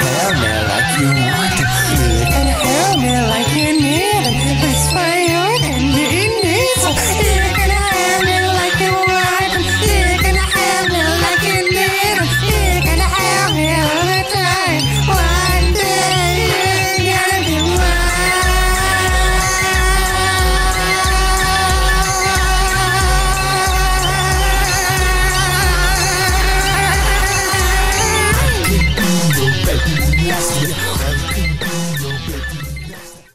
Hell no, like you. Nasty